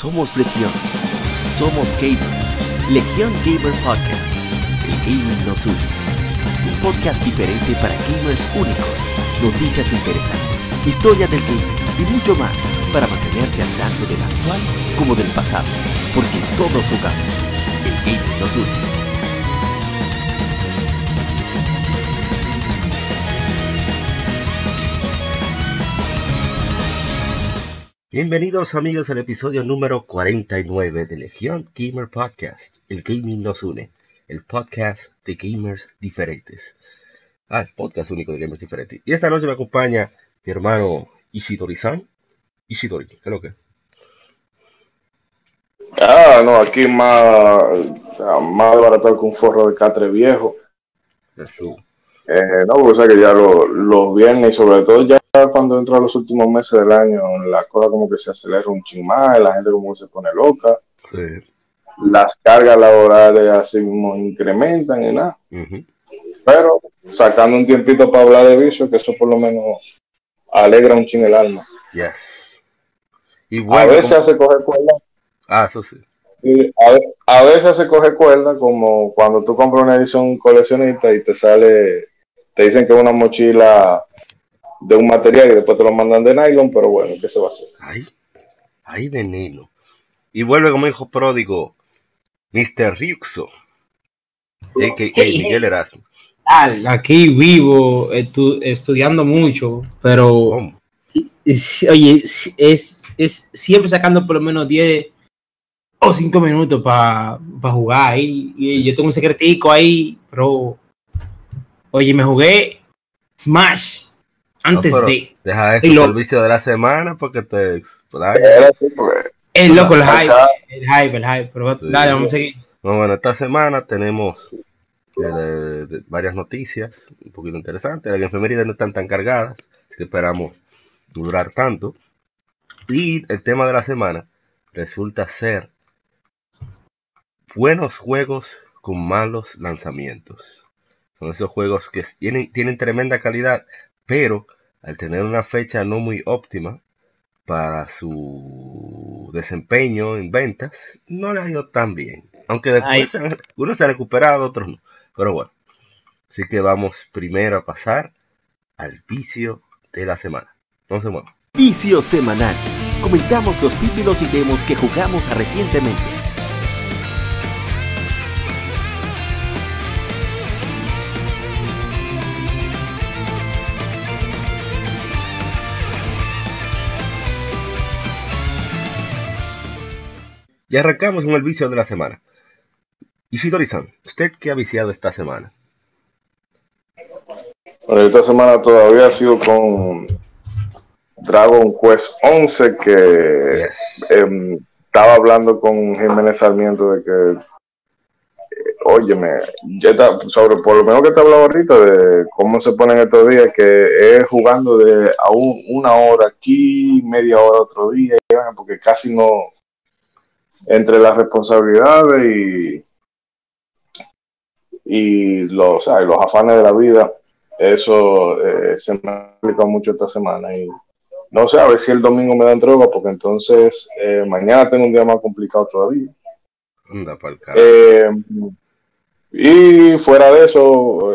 Somos Legión. Somos Gamer. Legión Gamer Podcast. El gaming nos une. Un podcast diferente para gamers únicos. Noticias interesantes. Historia del gaming y mucho más para mantenerte al tanto del actual como del pasado. Porque todos jugamos. El gaming nos une. Bienvenidos amigos al episodio número 49 de Legión Gamer Podcast. El gaming nos une. El podcast de gamers diferentes. Ah, el podcast único de gamers diferentes. Y esta noche me acompaña mi hermano Ishidori-san. Ishidori, ¿qué es lo que? Ah, no, aquí más, más barato que un forro de catre viejo. Jesús. Eh, no, porque o sea que ya los lo viernes sobre todo ya cuando entra los últimos meses del año, la cosa como que se acelera un ching más, la gente como que se pone loca. Sí. Las cargas laborales así mismo incrementan y nada. Pero sacando un tiempito para hablar de vicio, que eso por lo menos alegra un ching el alma. Yes. Y A veces como- hace coger cuerda. Ah, eso sí. y A, a veces se coge cuerda como cuando tú compras una edición coleccionista y te sale, te dicen que es una mochila de un material y después te lo mandan de nylon, pero bueno, ¿qué se va a hacer? Ay, ay, veneno. Y vuelve como hijo pródigo, Mr. Ryuxo. A.K.A. Hey, Miguel Erasmo. Al, aquí vivo, estu- estudiando mucho, pero oye, es, es, es siempre sacando por lo menos 10 o 5 minutos para jugar ahí. Y yo tengo un secretico ahí, pero oye, me jugué Smash antes No, de. Deja eso, lo- servicio de la semana porque te explaya. Porque El loco, el hype, el hype, el hype. Pero Sí. dale, vamos a seguir. No, bueno, esta semana tenemos eh, de- de varias noticias un poquito interesantes. Las enfermerías no están tan cargadas, así que esperamos durar tanto. Y el tema de la semana resulta ser buenos juegos con malos lanzamientos. Son esos juegos que tienen, tienen tremenda calidad, pero al tener una fecha no muy óptima para su desempeño en ventas, no le ha ido tan bien. Aunque después Ay. se han- unos se han recuperado, otros no. Pero bueno, así que vamos primero a pasar al vicio de la semana. No se muevan. Vicio semanal. Comentamos los títulos y demos que jugamos recientemente. Y arrancamos con el vicio de la semana. Ishidori-san, ¿usted qué ha viciado esta semana? Bueno, esta semana todavía ha sido con Dragon Quest 11 que Yes. em, estaba hablando con Jiménez Sarmiento de que, eh, óyeme, ya está, sobre por lo menos que te hablaba ahorita de cómo se ponen estos días, que es jugando de a un- una hora aquí, media hora otro día, porque casi no, entre las responsabilidades y, y los, ay, los afanes de la vida, eso eh, se me ha complicado mucho esta semana y no sé, a ver si el domingo me dan droga, porque entonces eh, mañana tengo un día más complicado todavía. Anda pa'l carajo. Eh, y fuera de eso,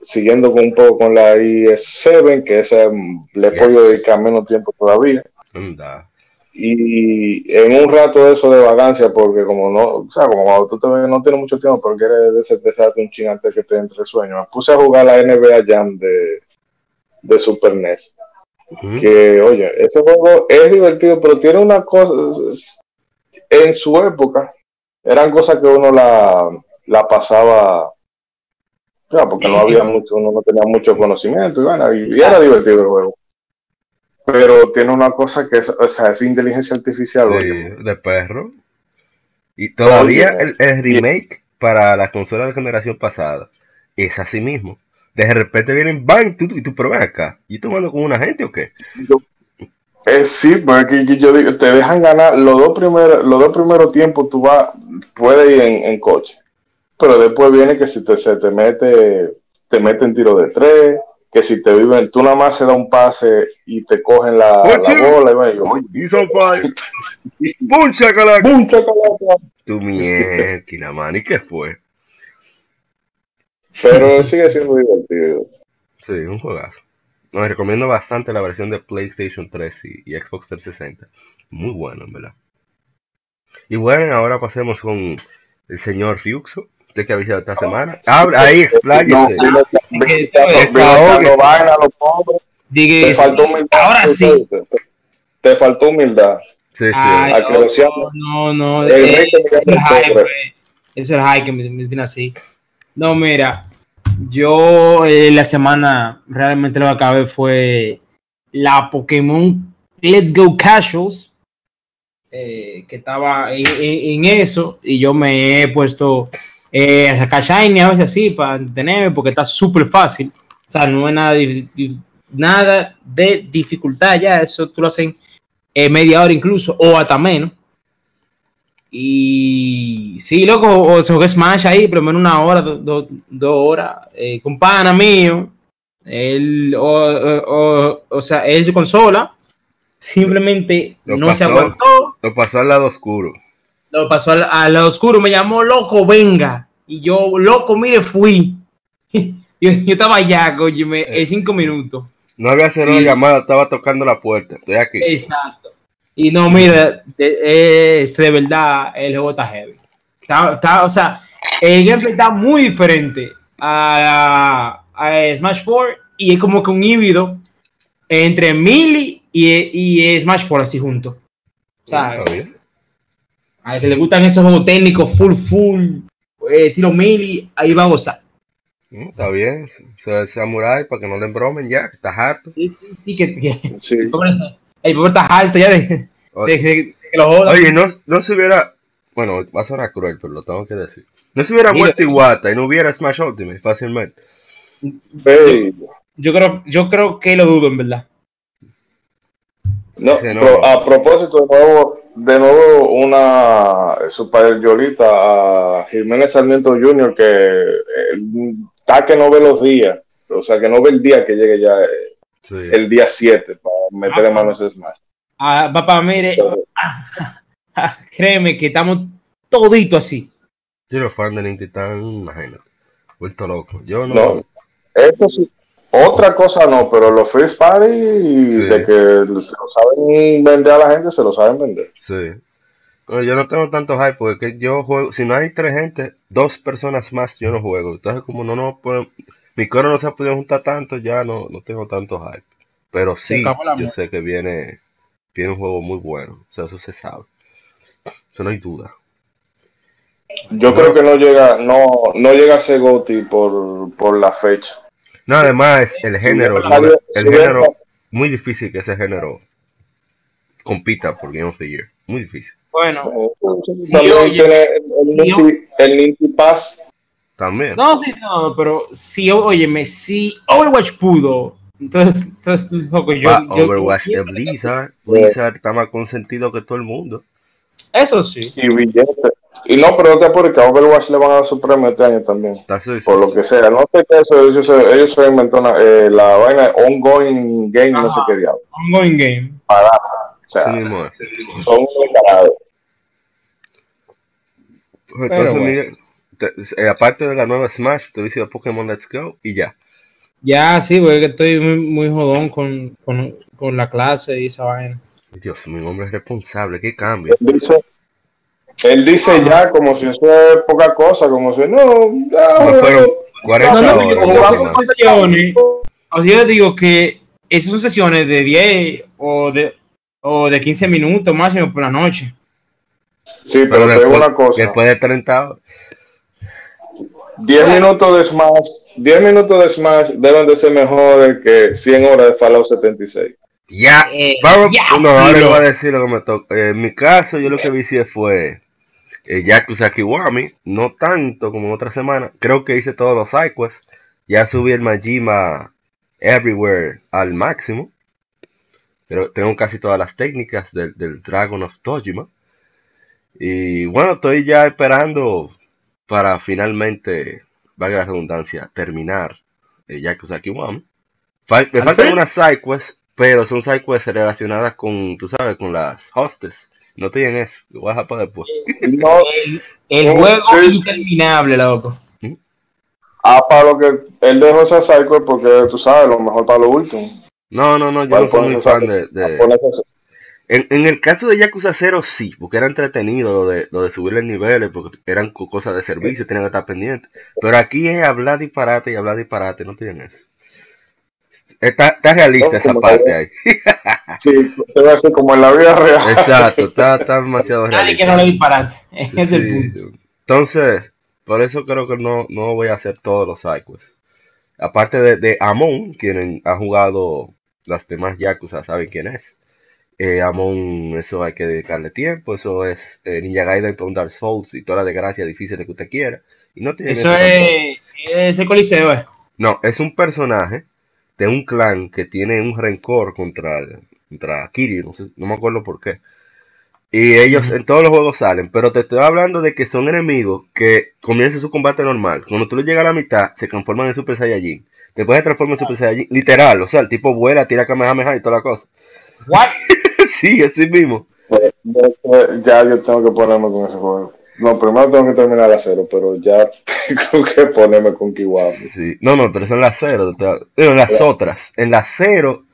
siguiendo con un poco con la IS7, que esa le he Yes. podido dedicar menos tiempo todavía. Anda. Y en un rato de eso de vagancia, porque como no, o sea, como cuando tú te ves, no tienes mucho tiempo, pero quieres desestresarte un ching antes que te entre el sueño, me puse a jugar la NBA Jam de, de Super NES. Que, oye, ese juego es divertido, pero tiene una cosa, en su época, eran cosas que uno la, la pasaba, ya, porque no había mucho, uno no tenía mucho conocimiento, y, bueno, y, y era divertido el juego. Pero tiene una cosa que es, o sea, es inteligencia artificial, Sí, oye. de perro. Y todavía Oye, el, el remake para la consola de generación pasada es así mismo. De repente vienen, bang, tú, y tú, pero ven acá. ¿Y tú mando con una gente o qué? Eh, sí, porque yo digo, te dejan ganar los dos primeros, los dos primeros tiempos, tú vas, puedes ir en, en coche. Pero después viene que si te, se te mete, te meten tiro de tres, que si te viven, tú nada más se da un pase y te cogen la, la bola y va y yo, oye, He's on fire. ¡Bum, chacalaca! ¡pum, chacalaca! Tu mierda, man. ¿Y qué fue? Pero sigue siendo divertido. Sí, un juegazo. Les recomiendo bastante la versión de PlayStation 3 y, y Xbox 360. Muy bueno, en verdad. Y bueno, ahora pasemos con el señor Fiuxo. Usted que ha visitado esta semana. Habla ahí, expláyese. no vaina, los pobres. Diga Te que faltó sí. humildad. Ahora sí. Te, faltó humildad. Sí. Ay, no, no, El eh, rey que me eso es hype, pobre. eh. Que me, me tiene así. No, mira, yo eh, la semana realmente lo que acabé fue la Pokémon Let's Go Casuals, eh, que estaba en, en- en eso, y yo me he puesto eh, sacar Shiny a veces así para tenerme, porque está súper fácil. O sea, no es nada, di- di- nada de dificultad ya, eso tú lo haces en eh, media hora incluso, o hasta menos. Y sí, loco, o se jugué Smash ahí, por lo menos una hora, do- do- dos horas, eh, con pana mío. Él, o, o, o, o sea, él su consola simplemente Lo no se pasó. aguantó, Lo pasó al lado oscuro. Lo pasó al, al oscuro, me llamó loco, venga. Y yo, loco, mire, fui. yo, yo estaba allá, coño, en cinco minutos. No había cerrado la llamada, estaba tocando la puerta. Estoy aquí. Exacto. Y no, mira, de, es de verdad el juego está heavy. Está, está- o sea, el gameplay está muy diferente a, a Smash 4 y es como que un híbrido entre Melee y, y Smash 4 así juntos. O sea. A que le gustan esos juegos técnicos full, full, eh, estilo Melee, ahí va a gozar. Mm, Está bien. Se samurai para que no le embromen ya, que estás harto. Y que, que- Sí. el pobre el pobre está alto ya de, de- de- de que lo jodan. Oye, no, no se hubiera. Bueno, va a sonar cruel, pero lo tengo que decir. No se hubiera muerto Iwata y no hubiera Smash Ultimate fácilmente. Yo creo, yo creo que lo dudo, en verdad. No, Sí, no. pro- a propósito, de nuevo, de nuevo una super yolita a Jiménez Sarmiento Jr. que eh, está que no ve los días, o sea, que no ve el día que llegue ya eh, Sí. el día 7 para meterle mano a ese Smash. Ah, papá, mire, ah, créeme que estamos todito así. Yo los fan de Ninty tan, imagínate. Vuelto loco. Yo no. No, eso sí. Otra cosa no, pero los Free Party, Sí. de que se lo saben vender a la gente, se lo saben vender. Sí. Bueno, yo no tengo tanto hype porque que yo juego. Si no hay tres gente, dos personas más, yo no juego. Entonces, como no nos pueden. Mi coro no se ha podido juntar tanto, ya no, no tengo tanto hype. Pero sí, yo sé que viene, viene un juego muy bueno. O sea, eso se sabe. Eso no hay duda. Yo creo que no llega, no, no llega a ser GOTY por, por la fecha. No, además, el Si género, el si género, muy difícil que ese género compita por Game of the Year. Muy difícil. Bueno, También oye, tiene el, Ninty- el Ninty Pass. También. no, sí, no, pero si, óyeme, si Overwatch pudo, entonces, entonces loco, yo, yo- Overwatch yo- de Blizzard. Blizzard está más consentido que todo el mundo. Eso sí. y billete. Y no, pero no te apures que a Overwatch le van a dar su premio este año también. Sí, sí, Por lo que sea. No sé qué eso. Ellos, se- ellos se inventaron eh, la vaina de ongoing game, no sé qué diablo. Ongoing game. O Así sea, mismo son un descarado. Entonces, bueno. Te- eh, aparte de la nueva Smash, te he a Pokémon Let's Go y ya. Ya, sí, porque que estoy muy, muy jodón con, con, con la clase y esa vaina. Dios, mi hombre es responsable, qué cambio. Dice, él dice ya como si eso es poca cosa, como si no, ya, No fueron 40 No, no, horas. son sesiones, o sea, yo digo que esas son sesiones de 10 o de, o de 15 minutos máximo por la noche. Sí, pero, te digo una cosa. después de 30 horas, 10 minutos de Smash, 10 minutos de Smash deben de ser mejores que 100 horas de Fallout 76. ya. Eh, Vamos, ya, no, ahora le pero- voy a decir lo que me toca. Eh, en mi caso, yo lo que hice fue eh, Yakuza Kiwami, no tanto como en otra semana. Creo que hice todos los sidequests. Ya subí el Majima Everywhere al máximo. Pero tengo casi todas las técnicas del, del Dragon of Tojima. Y bueno, estoy ya esperando para finalmente, valga la redundancia, terminar eh, Yakuza Kiwami. Fal- me ¿Al faltan unas sidequests, pero son sidequests relacionadas con, tú sabes, con las hostes. No tienen eso, lo voy a dejar para después. No, El, el juego sí. interminable, loco. ah, para lo que él dejó esa cycle porque tú sabes, lo mejor para lo último. No, no, no, yo no soy muy fan de... de- En, en el caso de Yakuza 0 sí, porque era entretenido lo de, lo de subirle niveles, porque eran co- cosas de servicio, tenían que estar pendientes. Pero aquí es hablar disparate y hablar disparate, no tienen eso. Está, está realista No, esa parte que- ahí. Sí, te voy a decir como en la vida real. Exacto, está, está demasiado Nadie que no le disparate. Ese es el punto. Entonces, por eso creo que no, no voy a hacer todos los sidequests. Aparte de, de Amon, quien ha jugado las demás Yakuza, saben quién es. Eh, Amon, eso hay que dedicarle tiempo. Eso es eh, Ninja Gaiden Dark Souls y toda la desgracia difícil que usted quiera. Y no tiene Eso es ese coliseo, eh. No, es un personaje de un clan que tiene un rencor contra, el- contra Kiryu, no, sé- no me acuerdo por qué. Y ellos en todos los juegos salen, pero te estoy hablando de que son enemigos que comienzan su combate normal. Cuando tú le llegas a la mitad, se transforman en Super Saiyajin. Después se transforman en Super Saiyajin, literal, o sea, el tipo vuela, tira Kamehameha y toda la cosa. What? sí, así mismo. Ya yo tengo que ponerme con ese juego. No, primero tengo que terminar a cero, pero ya tengo que ponerme con Kiwami. Sí. No, no, pero son las cero. En las otras. En las cero.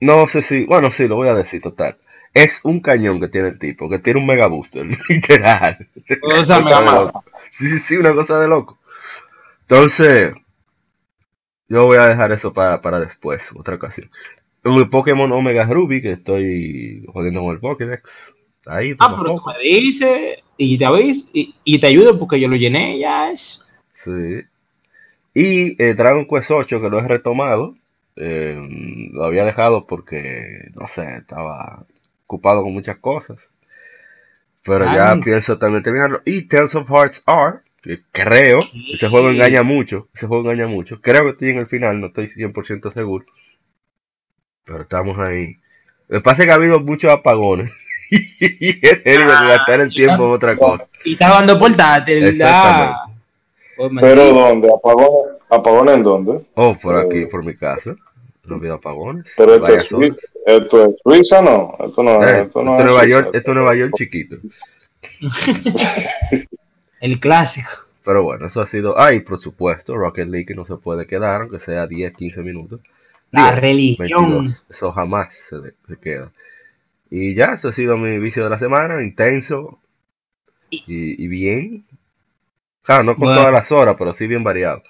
No sé si. Bueno, sí, lo voy a decir, total. Es un cañón que tiene el tipo, que tiene un mega booster, literal. O sea, me loco. Sí, sí, sí, una cosa de loco. Entonces, yo voy a dejar eso para, para después, otra ocasión. Mi Pokémon Omega Ruby, que estoy jodiendo con el Pokédex. Ahí, Ah, pero tú me dices y te aviso y, y te ayudo porque yo lo llené ya es. Sí. Y eh, Dragon Quest 8, que lo he retomado, eh, lo había dejado porque, no sé, estaba ocupado con muchas cosas. Pero Ah, ya pienso también terminarlo. Y Tales of Hearts R, que creo, ese juego engaña mucho, ese juego engaña mucho. Creo que estoy en el final, no estoy 100% seguro. Pero estamos ahí. Lo que pasa es que ha habido muchos apagones. y tenido que gastar el tiempo en otra cosa. Y estás jugando portátil. Exactamente. ah. Pues, Pero. ¿dónde? ¿Apagón? ¿Apagón en dónde? Oh, por Eh, aquí, por mi casa. No habido apagones. Pero esto es. Suiza, esto es Suiza, ¿no? Esto no, Eh, esto esto no es es Nueva Suiza. York, esto es Nueva York chiquito. El clásico. Pero bueno, eso ha sido. Ay, por supuesto, Rocket League no se puede quedar, aunque sea 10, 15 minutos. La 10, religión. 22, eso jamás se, se queda. Y ya, eso ha sido mi vicio de la semana, intenso y, y bien. Claro, no con Bueno. todas las horas, pero sí bien variado.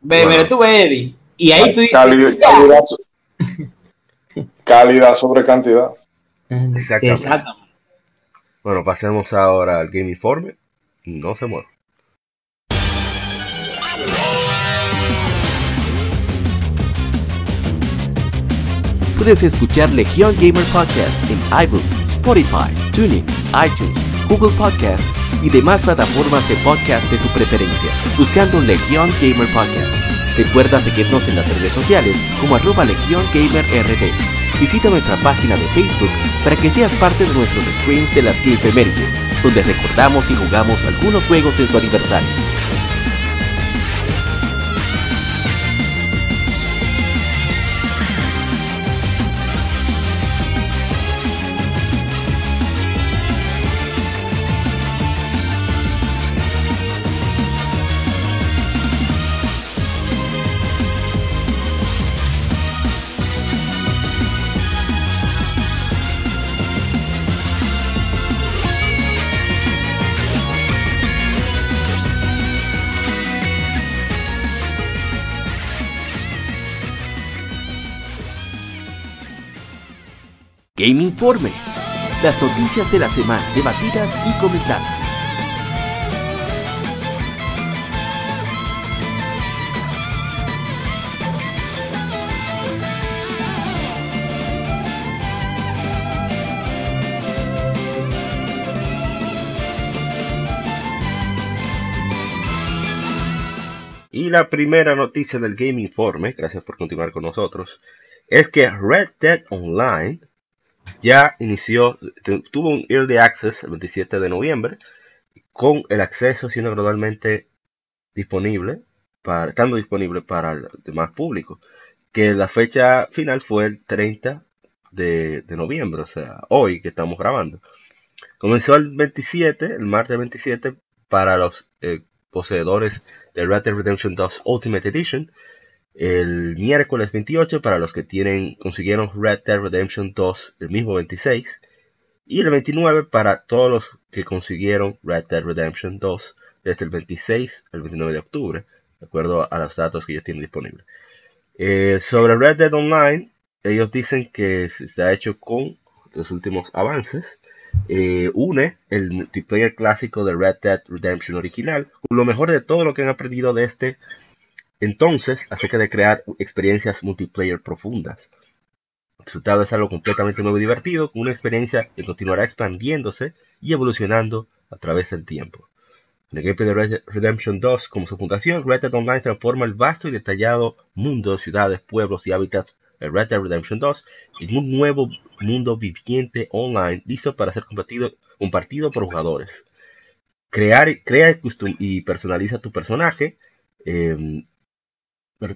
Ve, Bueno. mira tú, Eddie. Y ahí tú dices. Cali- ya. calidad, calidad sobre cantidad. Sí, Exactamente. exactamente. Bueno, pasemos ahora al Game Informe. No se mueva. Puedes escuchar Legión Gamer Podcast en iBooks, Spotify, TuneIn, iTunes, Google Podcast y demás plataformas de podcast de su preferencia, buscando Legión Gamer Podcast. Recuerda seguirnos en las redes sociales como arroba. Visita nuestra página de Facebook para que seas parte de nuestros streams de las Efemérides, donde recordamos y jugamos algunos juegos de tu aniversario. Game Informe. Las noticias de la semana debatidas y comentadas. Y la primera noticia del Game Informe, gracias por continuar con nosotros, es que Red Dead Online ya inició, tu- tuvo un Early Access el 27 de noviembre, con el acceso siendo gradualmente disponible, para, estando disponible para el demás público. que la fecha final fue el 30 de, de noviembre, o sea, hoy que estamos grabando. Comenzó el 27, el martes 27, para los eh, poseedores de Red Dead Redemption 2 Ultimate Edition. El miércoles 28 para los que tienen, consiguieron Red Dead Redemption 2 el mismo 26. Y el 29 para todos los que consiguieron Red Dead Redemption 2 desde el 26 al 29 de octubre, de acuerdo a los datos que ellos tienen disponibles. Eh, sobre Red Dead Online, ellos dicen que se ha hecho con los últimos avances. Eh, une el multiplayer clásico de Red Dead Redemption original con lo mejor de todo lo que han aprendido de este entonces acerca de crear experiencias multiplayer profundas. El resultado es algo completamente nuevo y divertido, con una experiencia que continuará expandiéndose y evolucionando a través del tiempo. En el gameplay de Red Redemption 2 como su fundación, Red Dead Online transforma el vasto y detallado mundo, ciudades, pueblos y hábitats de Red Dead Redemption 2 en un nuevo mundo viviente online listo para ser compartido, compartido por jugadores. Crea y personaliza tu personaje, eh,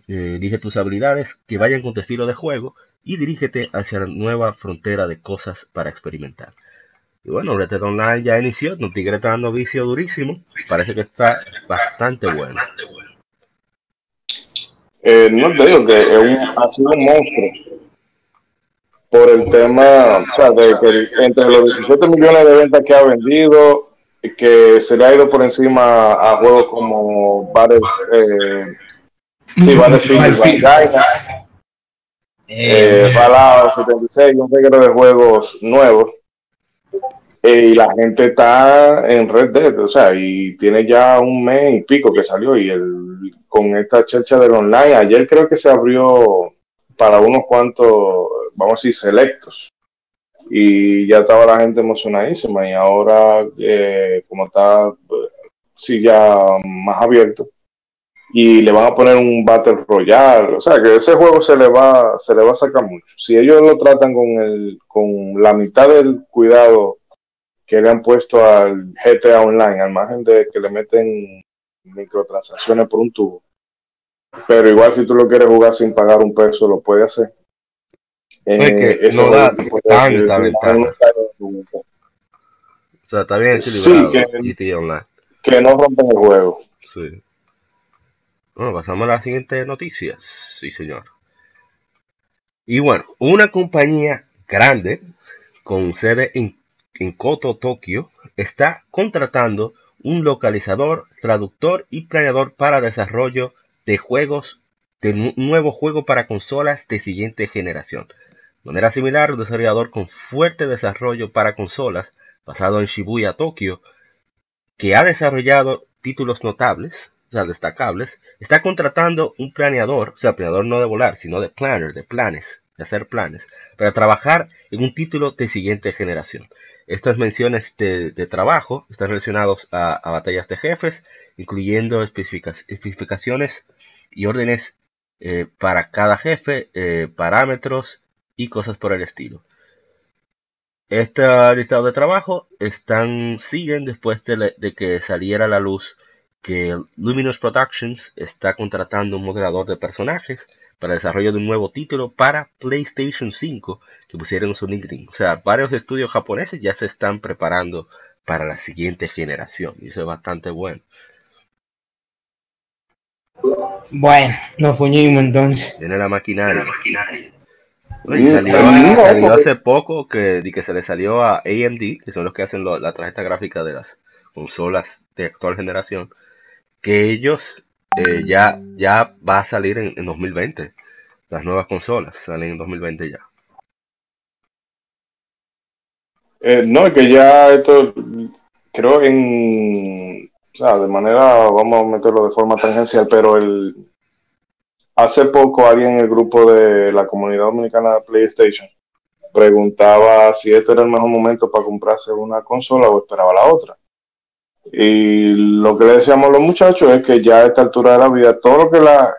elige tus habilidades que vayan con tu estilo de juego y dirígete hacia la nueva frontera de cosas para experimentar. Y bueno, Red Dead Online ya inició, no Tigre está dando vicio durísimo. Parece que está bastante bueno. Eh, no te digo que es un, ha sido un monstruo por el tema, o sea, de que entre los 17 millones de ventas que ha vendido, que se le ha ido por encima a juegos como Battlefield, eh, sí, Battlefield, eh, Fallout 76, un reguero de juegos nuevos. Eh, y la gente está en Red Dead, o sea, y tiene ya un mes y pico que salió y el, con esta chercha del online, ayer creo que se abrió para unos cuantos, vamos a decir, selectos. Y ya estaba la gente emocionadísima y ahora, eh, como está, sí, ya más abierto, y le van a poner un Battle Royale, o sea que ese juego se le va, se le va a sacar mucho. Si ellos lo tratan con el, con la mitad del cuidado que le han puesto al GTA Online, al margen de que le meten microtransacciones por un tubo. Pero igual si tú lo quieres jugar sin pagar un peso, lo puedes hacer. Eh, que no da tanta ventaja. O sea, está bien sí, que, Online. que no rompen el juego. Sí. Bueno, pasamos a la siguiente noticia. Sí, señor. Y bueno, una compañía grande con sede en Koto, Tokio, está contratando un localizador, traductor y planeador para desarrollo de juegos de nuevo juego para consolas de siguiente generación. De manera similar, un desarrollador con fuerte desarrollo para consolas, basado en Shibuya, Tokio, que ha desarrollado títulos notables, destacables, está contratando un planeador, o sea, planeador no de volar, sino de planner, de planes, de hacer planes, para trabajar en un título de siguiente generación. Estas menciones de, trabajo están relacionados a, batallas de jefes, incluyendo especificaciones y órdenes eh, para cada jefe, eh, parámetros y cosas por el estilo. Este listado de trabajo están, siguen después de, de, que saliera a la luz que Luminous Productions está contratando un modelador de personajes para el desarrollo de un nuevo título para PlayStation 5 que pusieron en su LinkedIn. O sea, varios estudios japoneses ya se están preparando para la siguiente generación y eso es bastante bueno. Bueno, nos fuimos entonces. Tiene la maquinaria. salió, hace poco que, que se le salió a AMD, que son los que hacen la tarjeta gráfica de las consolas de actual generación, que ellos eh, ya, ya va a salir en, 2020. Las nuevas consolas salen en 2020 ya. Eh, no, que ya esto, creo en, o sea, de manera, vamos a meterlo de forma tangencial, pero el, hace poco alguien en el grupo de la comunidad dominicana de PlayStation preguntaba si este era el mejor momento para comprarse una consola o esperaba la otra. Y lo que le decíamos a los muchachos es que ya a esta altura de la vida, todo lo que la,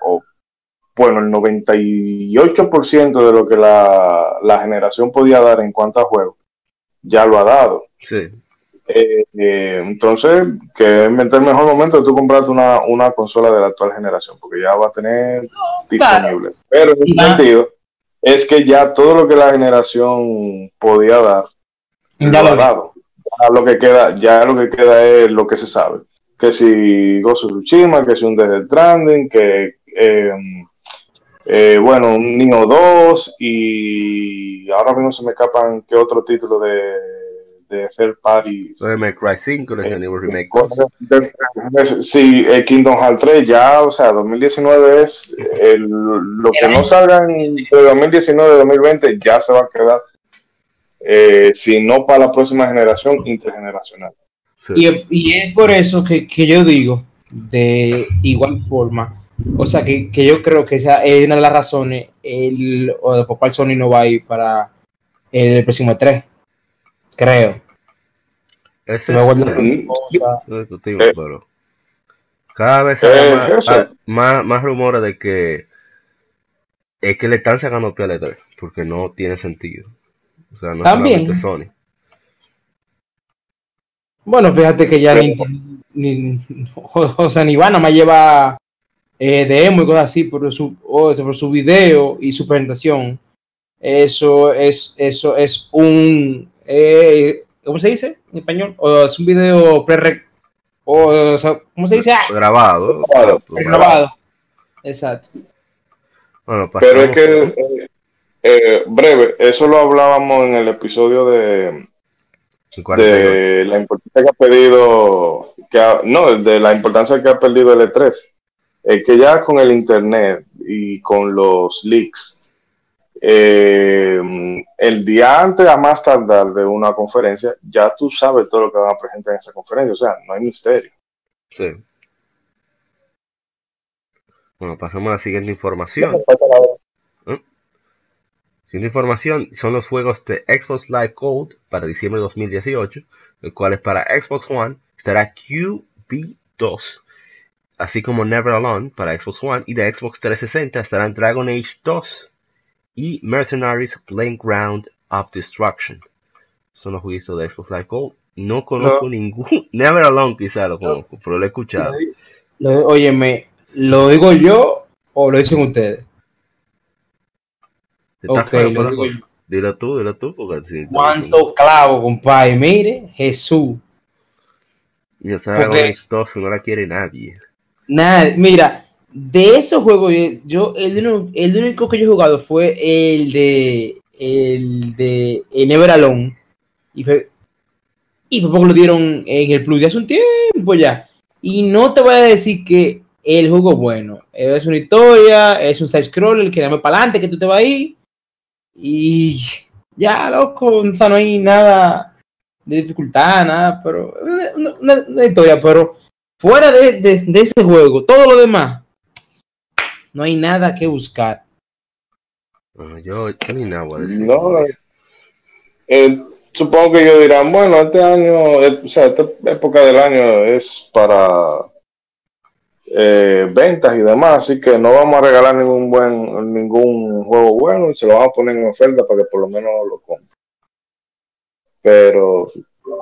bueno, el 98% de lo que la, la, generación podía dar en cuanto a juegos, ya lo ha dado. Sí. Eh, eh, entonces, que es el mejor momento de tú comprarte una, una consola de la actual generación, porque ya va a tener disponible. Pero en ese sentido, es que ya todo lo que la generación podía dar, Ya lo lo ha dado. Ya lo que queda, ya lo que queda es lo que se sabe. Que si of Tsushima, que si un Death Stranding, que eh, eh, bueno, un Neo 2 y ahora mismo se me escapan qué otro título de, de third party. Devil Cry 5, Resident Evil Remake 2. Sí, el Kingdom Hearts 3 ya, o sea, 2019 es el- lo que no salga en de 2019 2020 ya se va a quedar, eh, si no para la próxima generación, intergeneracional. Sí. Y, y es por eso que, que yo digo, de igual forma, o sea, que, que yo creo que esa es una de las razones el, o de por cual Sony no va a ir para el próximo 3. Creo. Ese es Eh. pero cada vez Eh, hay más, ah, más, más rumores de que es que le están sacando pie al E3, porque no tiene sentido. O sea, no También. solamente Sony. Bueno, fíjate que ya Pero- ni, ni- o, o sea, ni van a más lleva eh, demo y cosas así por su, o sea, por su video y su presentación. Eso es, eso es un, eh, ¿cómo se dice en español? O es un video pre o, o sea, ¿cómo se dice? Ah, Grabado. Grabado. grabado. Exacto. Bueno, Pero es que, eh, eh, breve, eso lo hablábamos en el episodio de, 48. de la importancia que ha perdido, que ha- no, de la importancia que ha perdido el E3. Es que ya con el internet y con los leaks, eh, el día antes a más tardar de una conferencia, ya tú sabes todo lo que van a presentar en esa conferencia, o sea, no hay misterio. Sí. Bueno, pasamos a la siguiente información. Siguiente información son los juegos de Xbox Live Gold para diciembre de 2018, el cual es para Xbox One estará QB2, así como Never Alone para Xbox One y de Xbox 360 estarán Dragon Age 2 y Mercenaries Playground of Destruction. Son los juegos de Xbox Live Gold. No conozco No. ningún, Never Alone quizá lo conozco, pero lo he escuchado. Lo- óyeme, ¿lo digo yo o lo dicen ustedes? Está Ok, feo, lo pero digo yo. Dilo tú, dilo tú, porque si ¿Cuánto clavo, compadre? Mire, Jesús. Yo sé Dragon Ok. Age 2 no la quiere nadie. Nada, mira, de esos juegos, yo, el, único, el único que yo he jugado fue el de el de Never Alone. Y fue, y fue porque lo dieron en el Plus de hace un tiempo ya. Y no te voy a decir que el juego bueno. Es una historia, es un side scroller que dame para adelante, que tú te vas ahí. Y ya, loco, o sea, no hay nada de dificultad, nada, pero una, una- una historia, pero fuera de, de- de ese juego, todo lo demás, no hay nada que buscar. Bueno, yo, yo ni nada voy a decir. No, Eh, supongo que ellos dirán, bueno, este año, eh, o sea, esta época del año es para eh, ventas y demás, así que no vamos a regalar ningún buen ningún juego bueno y se lo vamos a poner en oferta para que por lo menos lo compren. Pero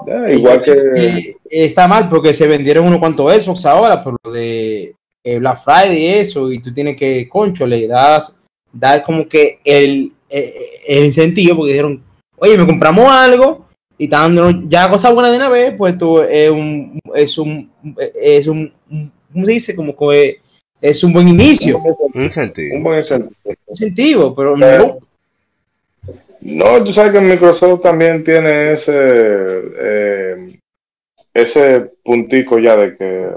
eh, igual que Eh, está mal porque se vendieron unos cuantos Xbox ahora por lo de eh, Black Friday y eso, y tú tienes que, concho, le das, dar como que el, eh, el incentivo, porque dijeron, oye, me compramos algo y dando ya cosas buenas de una vez, pues tú es un, es un, es un, ¿cómo se dice? Como que es un buen inicio, Un sentido. un buen incentivo. incentivo, pero Eh, no, No, tú sabes que Microsoft también tiene ese eh, ese puntico ya de que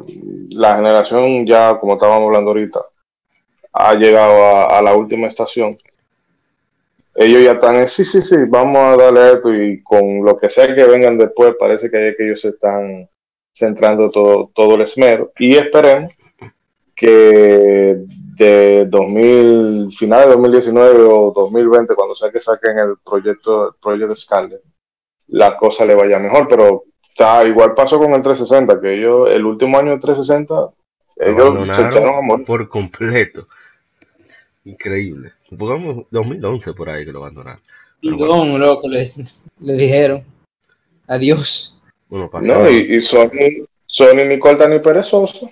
la generación ya, como estábamos hablando ahorita, ha llegado a, a la última estación. Ellos ya están, en, sí, sí, sí, vamos a darle esto y con lo que sea que vengan después, parece que, que ellos se están centrando todo, todo el esmero y esperemos que de 2000, finales de 2019 o 2020, cuando sea que saquen el proyecto, el proyecto Scarlet, la cosa le vaya mejor, pero está igual pasó con el 360, que ellos, el último año del 360, ellos se Abandonaron echaron a morir. por completo. Increíble. Supongamos 2011 por ahí que lo abandonaron. Pero bueno, perdón, loco, le, le dijeron, adiós. Bueno. No, y, y Sony, Sony ni corta ni perezoso.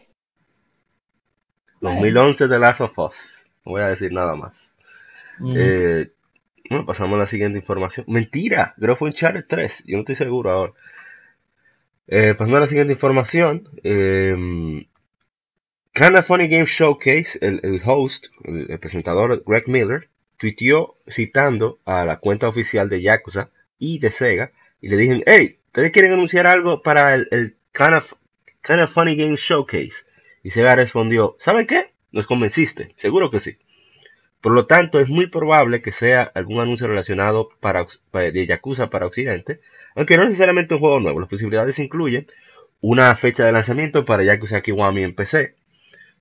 2011 de Last of Us. No voy a decir nada más. Mm. Eh, bueno, pasamos a la siguiente información. Mentira, creo que fue Uncharted 3. Yo no estoy seguro ahora. Eh, pasando a la siguiente información. Eh, Kinda Funny Game Showcase, el, el host, el, el presentador Greg Miller, tuiteó citando a la cuenta oficial de Yakuza y de Sega y le dijeron, hey, ¿ustedes quieren anunciar algo para el, el Kinda, Kinda Funny Game Showcase? Y Sega respondió, ¿saben qué? Nos convenciste, seguro que sí. Por lo tanto, es muy probable que sea algún anuncio relacionado para, de Yakuza para Occidente, aunque no necesariamente un juego nuevo. Las posibilidades incluyen una fecha de lanzamiento para Yakuza Kiwami en PC,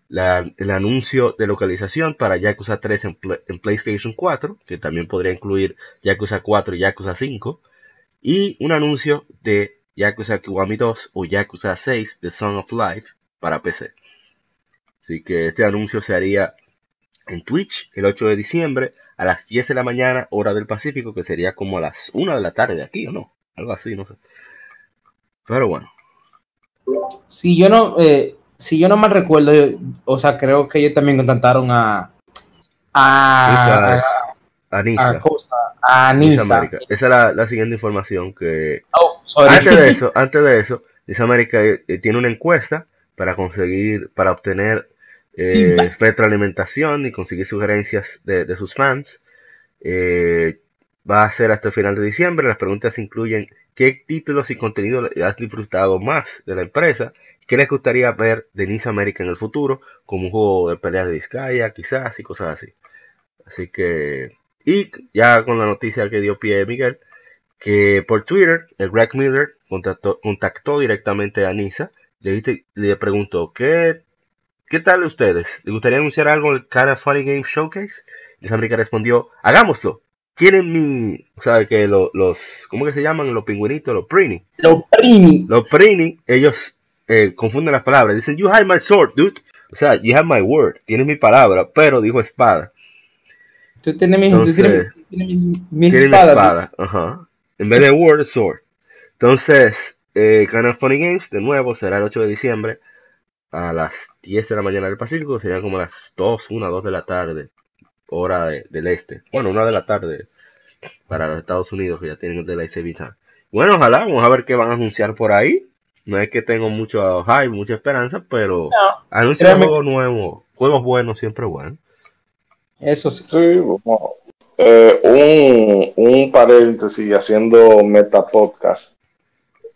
el anuncio de localización para Yakuza 3 en, en PlayStation 4, que también podría incluir Yakuza 4 y Yakuza 5, y un anuncio de Yakuza Kiwami 2 o Yakuza 6 The Song of Life para PC. Así que este anuncio se haría en Twitch el 8 de diciembre a las 10 de la mañana, hora del Pacífico, que sería como a las 1 de la tarde de aquí, ¿o no? Algo así, no sé. Pero bueno, Si yo no, eh, si yo no mal recuerdo, yo- o sea, creo que ellos también contactaron a a, a, Anisa. a Nisa. América. Esa es la, la siguiente información que... Oh. Antes de eso, antes de eso, Nisa América eh, eh, tiene una encuesta para conseguir, para obtener eh, retroalimentación y conseguir sugerencias de, de sus fans. Eh, va a ser hasta el final de diciembre. Las preguntas incluyen qué títulos y contenido has disfrutado más de la empresa, qué les gustaría ver de Nisa América en el futuro, como un juego de peleas de Vizcaya, quizás, y cosas así. Así que, y ya con la noticia que dio pie Miguel, que por Twitter, el Greg Miller contactó, contactó directamente a Nisa, le, le preguntó, ¿qué, ¿qué tal ustedes? ¿Les gustaría anunciar algo en el Kind of Funny Game Showcase? Nisa América respondió, hagámoslo. Quieren mi, o sea, que lo- los, ¿cómo que se llaman? Los pingüinitos, los Prini. Lo primi. Los Prini, ellos eh, confunden las palabras. Dicen, you have my sword, dude. O sea, you have my word. Tienes mi palabra, pero dijo espada. Tú tienes mis, Entonces, tú tienes, tienes mis, mis Tiene una espadas. espada. Ajá. En vez de word, sword. Entonces, eh, Kind of Funny Games, de nuevo, será el 8 de diciembre a las 10 de la mañana del Pacífico. Serían como las 2, 1, 2 de la tarde, hora de- del este. Bueno, 1 de la tarde para los Estados Unidos, que ya tienen el Daylight Saving Time. Bueno, ojalá, vamos a ver qué van a anunciar por ahí. No es que tengo mucho hype, mucha esperanza, pero No, anunciar créeme. juegos nuevos, juegos buenos siempre bueno. Eso sí. Sí, vamos. Eh, un, un paréntesis haciendo metapodcast.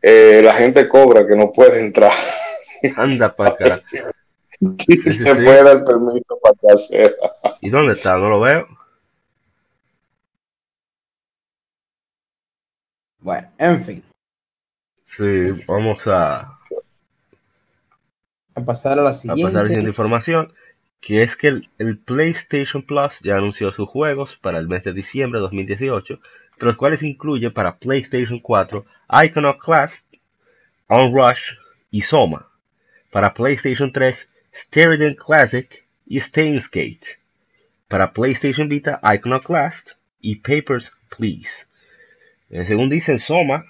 Eh, la gente cobra que no puede entrar. Anda para carajo. Sí, sí, se sí. puede dar permiso para que hacer. ¿Y dónde está? No lo veo. Bueno, en fin. Sí, vamos a, A pasar a la a siguiente. pasar a la siguiente información, que es que el, PlayStation Plus ya anunció sus juegos para el mes de diciembre de 2018, entre los cuales incluye para PlayStation 4 Iconoclast, Onrush y Soma. Para PlayStation 3 Steriden Classic y Stainsgate. Para PlayStation Vita Iconoclast y Papers, Please. Eh, según dicen Soma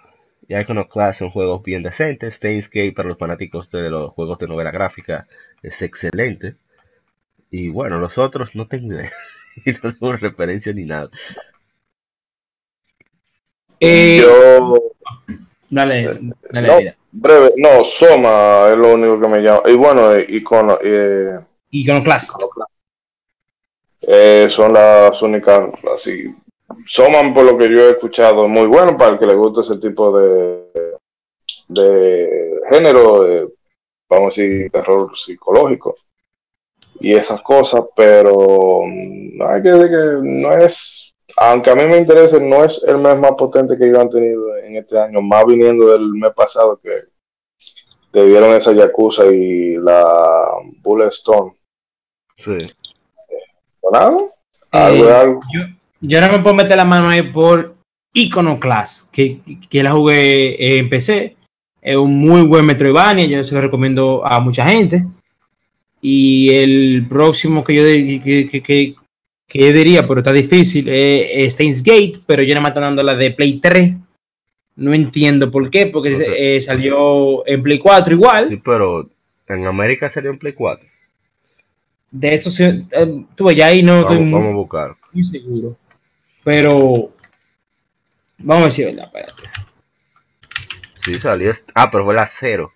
y Iconoclast son juegos bien decentes. Stainsgate para los fanáticos de los juegos de novela gráfica es excelente. Y bueno, los otros no tengo idea. Y no tengo referencia ni nada. Eh, Yo, dale, dale, no. vida. breve, no, Soma es lo único que me llama. Y bueno, eh, icono, eh, Iconoclast. eh, son las únicas, así. Soma, por lo que yo he escuchado, es muy bueno para el que le guste ese tipo de, de género, eh, vamos a decir, terror psicológico y esas cosas, pero mm, hay que decir que no es, aunque a mí me interese, no es el mes más potente que ellos han tenido en este año, más viniendo del mes pasado que debieron esa Yakuza y la Bullet Stone. Sí. ¿O nada? Eh, Algo de algo. yo, yo no me puedo meter la mano ahí por Iconoclast, que, que la jugué en PC. Es un muy buen Metroidvania, yo se lo recomiendo a mucha gente. Y el próximo que yo, que, que- que- diría, pero está difícil, es, es Steins Gate, pero yo no me estoy dando la de Play 3. No entiendo por qué, porque eh, salió en Play 4 igual. Sí, pero en América salió en Play 4. De eso sí, eh, tú ya ahí no estoy Vamos, muy, vamos a buscar. muy seguro. Pero vamos a decir verdad, espérate. Sí, salió. est- Ah, pero fue la 0.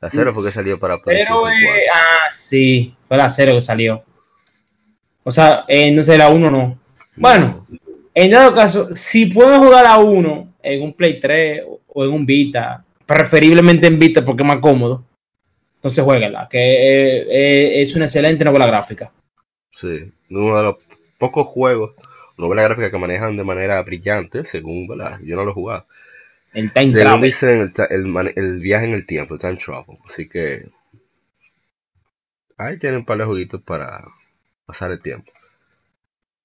La 0 fue que salió para Pero, PlayStation 4. eh, ah, sí, fue la 0 que salió. O sea, eh, no sé, la 1 no. Bueno, en dado caso, si pueden jugar a 1 en un Play 3 o- en un Vita, preferiblemente en Vita porque es más cómodo, entonces jueguenla, que eh, eh, es una excelente novela gráfica. Sí, uno de los pocos juegos, novela gráfica que manejan de manera brillante, según, ¿verdad? Yo no lo he jugado. El Time Travel. dicen, el, el, el viaje en el tiempo, el time travel. Así que ahí tienen un par de jueguitos para pasar el tiempo.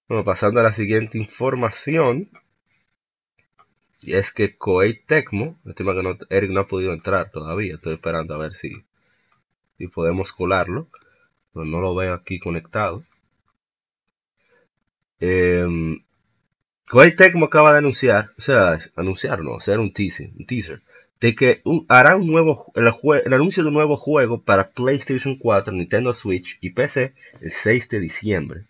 Bueno, pasando a la siguiente información. Y es que Koei Tecmo, estima que no, Eric no ha podido entrar todavía, estoy esperando a ver si, si podemos colarlo. Pero no lo veo aquí conectado. Em, Koei Tecmo acaba de anunciar, o sea, anunciar no, hacer un teaser, un teaser de que hará un nuevo, el, el anuncio de un nuevo juego para PlayStation 4, Nintendo Switch y PC el 6 de diciembre.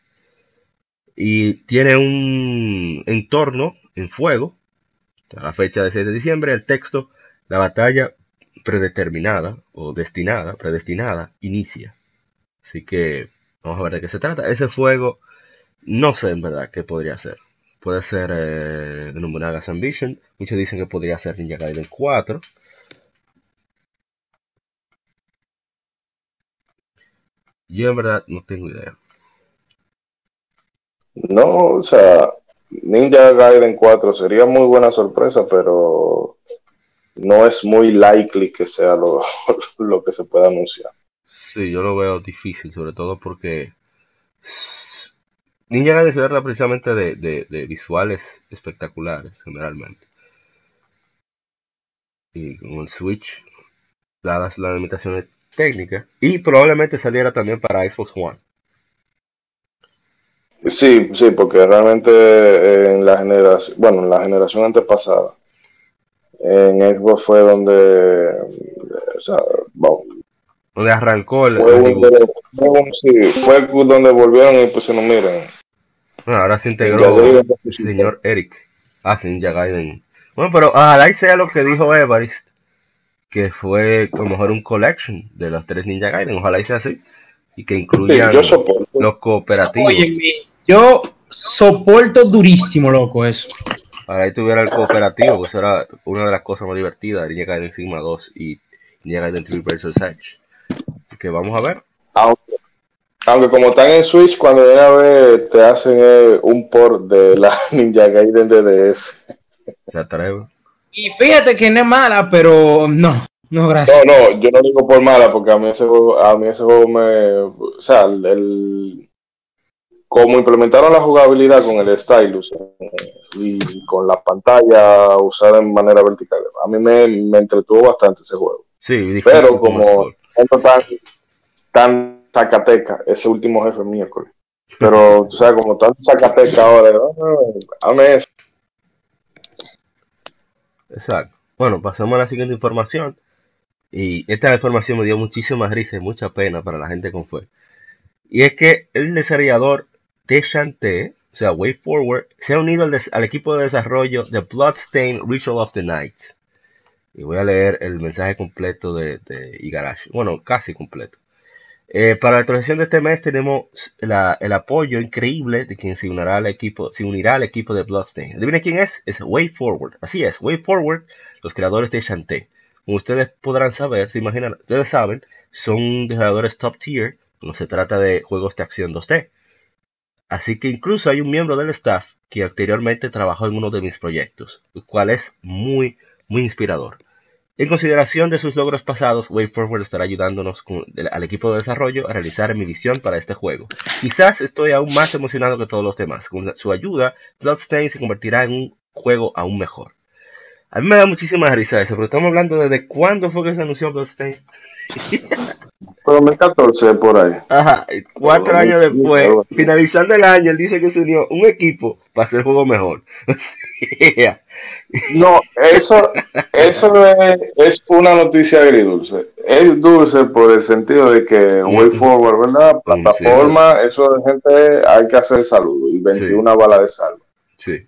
Y tiene un entorno en fuego, a la fecha del 6 de diciembre, el texto, la batalla predeterminada o destinada, predestinada, inicia. Así que vamos a ver de qué se trata. Ese fuego, no sé en verdad qué podría ser. Puede ser eh, Nobunaga's Ambition. Muchos dicen que podría ser Ninja Gaiden 4. Yo en verdad no tengo idea. No, o sea, Ninja Gaiden 4 sería muy buena sorpresa, pero no es muy likely que sea lo, lo que se pueda anunciar. Sí, yo lo veo difícil, sobre todo porque Ninja se trata precisamente de, de- de visuales espectaculares, generalmente. Y con el Switch, dadas las limitaciones técnicas, y probablemente saliera también para Xbox One. Sí, sí, porque realmente eh, en la generación, bueno, en la generación antepasada, en Xbox fue donde, o sea, bueno, Donde arrancó el, fue, el reboot. fue un- sí, fue donde volvieron y pues no miren. Bueno, ahora se integró el señor Eric. Ah, sí, Ninja Gaiden. Bueno, pero ojalá y sea lo que dijo Evarist, que fue a lo mejor un collection de los tres Ninja Gaiden. Ojalá y sea así. Y que Sí, incluyan yo los cooperativos. Óyeme, yo soporto durísimo, loco, eso. Ojalá y tuviera el cooperativo, pues era una de las cosas más divertidas de Ninja Gaiden Sigma 2 y Ninja Gaiden 3 vs. Edge. Así que vamos a ver. Aunque, aunque como están en Switch, cuando viene a ver, te hacen eh, un port de la Ninja Gaiden de DS. Se atreve. Y fíjate que no es mala, pero no, no, gracias. No, no, yo no digo por mala, porque a mí ese juego, a mí ese juego me, o sea, el, el- como implementaron la jugabilidad con el stylus eh, y con la pantalla usada en manera vertical, a mí me, me entretuvo bastante ese juego. Sí, difícil Pero como como tan Zacateca, ese último jefe miércoles. Pero, tú sabes, como tan Zacateca ahora, ah, hazme eso. Exacto. Bueno, pasamos a la siguiente información. Y esta información me dio muchísima risa y mucha pena para la gente con fue. Y es que el desarrollador Deshanté, o sea, Way Forward, se ha unido al, equipo de desarrollo de Bloodstained Ritual of the Night. Y voy a leer el mensaje completo de, de Igarashi. Bueno, casi completo. Eh, para la actualización de este mes tenemos el apoyo increíble de quien se unirá al equipo, se unirá al equipo de Bloodstained. ¿Adivinen quién es? Es Way Forward. Así es, Way Forward, los creadores de Shantae. Como ustedes podrán saber, se imaginan, ustedes saben, son desarrolladores top tier cuando se trata de juegos de acción 2D. Así que incluso hay un miembro del staff que anteriormente trabajó en uno de mis proyectos, lo cual es muy, muy inspirador. En consideración de sus logros pasados, WayForward estará ayudándonos al equipo de desarrollo a realizar mi visión para este juego. Quizás estoy aún más emocionado que todos los demás. Con su ayuda, Bloodstained se convertirá en un juego aún mejor. A mí me da muchísima risa eso, porque estamos hablando desde cuándo fue que se anunció Bloodstained. 2014 por ahí. Ajá, y cuatro años sí, después, finalizando el año, él dice que se unió un equipo para hacer juego mejor. No, eso, eso es, es una noticia agridulce. Es dulce por el sentido de que Way. Forward, ¿verdad? Plataforma, eso de gente hay que hacer saludo y 21 balas de salvo. sí,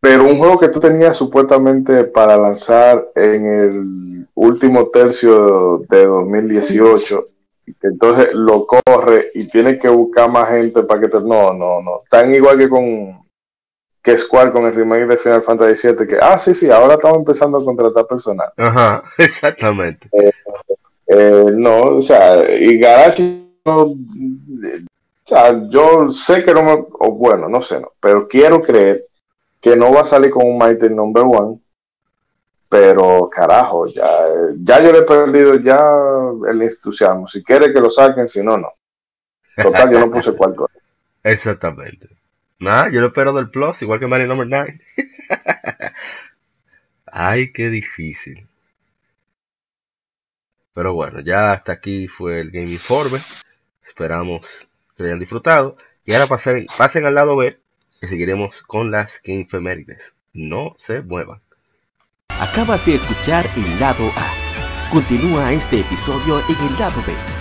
Pero un juego que tú tenías supuestamente para lanzar en el último tercio de 2018, y que entonces lo corre y tiene que buscar más gente para que te... No, no, no. Tan igual que con que Square con el remake de Final Fantasy VII, que, ah, sí, sí, ahora estamos empezando a contratar personal. ajá, exactamente. Eh, no, o sea, y Garachi, no, o sea, yo sé que no me, o bueno, no sé, no, pero quiero creer que no va a salir con un Mighty Number One, pero carajo, ya, ya yo le he perdido ya el entusiasmo. Si quiere que lo saquen, si no, no. Total, yo no puse cuarto. Exactamente. Nada, yo lo espero del Plus, igual que Mario Number 9. Ay, qué difícil. Pero bueno, ya hasta aquí fue el Game Informe. Esperamos que lo hayan disfrutado. Y ahora pasen, pasen al lado B, que seguiremos con las Game Femérides. No se muevan. Acabas de escuchar el lado A. Continúa este episodio en el lado B.